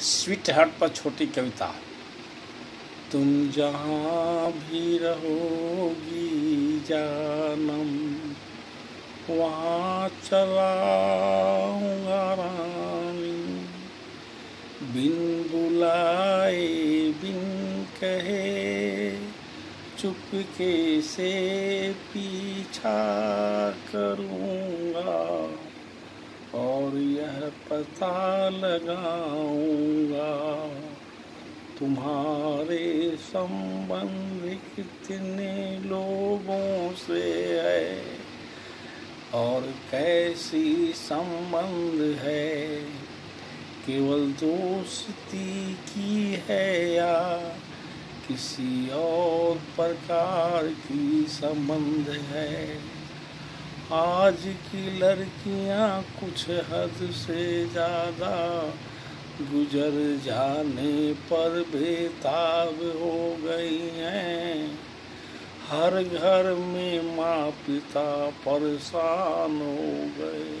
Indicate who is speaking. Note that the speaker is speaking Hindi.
Speaker 1: स्वीट हार्ट पर छोटी कविता। तुम जहाँ भी रहोगी जानम, वहाँ चलाऊँगा रानी। बिन बुलाए, बिन कहे, चुपके से पीछा करूँगा। यह पता लगाऊँगा। तुम्हारे संबंध कितने लोगों से है और कैसी संबंध है? केवल दोस्ती की है या किसी और प्रकार की संबंध है? आज की लड़कियाँ कुछ हद से ज़्यादा गुजर जाने पर बेताब हो गई हैं। हर घर में माँ पिता परेशान हो गए।